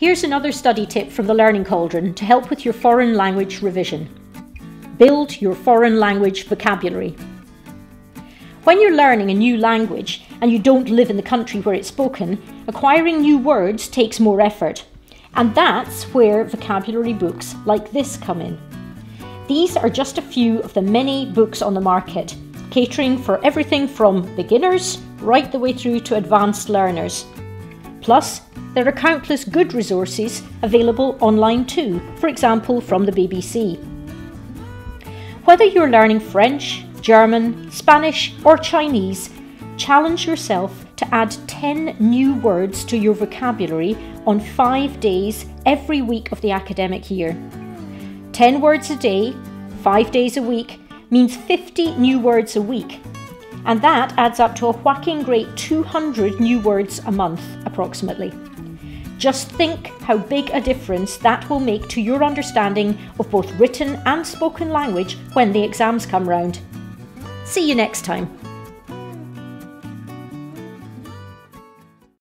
Here's another study tip from the Learning Cauldron to help with your foreign language revision. Build your foreign language vocabulary. When you're learning a new language and you don't live in the country where it's spoken, acquiring new words takes more effort. And that's where vocabulary books like this come in. These are just a few of the many books on the market, catering for everything from beginners right the way through to advanced learners. Plus, there are countless good resources available online too, for example from the BBC. Whether you're learning French, German, Spanish, or Chinese, challenge yourself to add 10 new words to your vocabulary on five days every week of the academic year. 10 words a day, five days a week, means 50 new words a week. And that adds up to a whacking great 200 new words a month, approximately. Just think how big a difference that will make to your understanding of both written and spoken language when the exams come round. See you next time.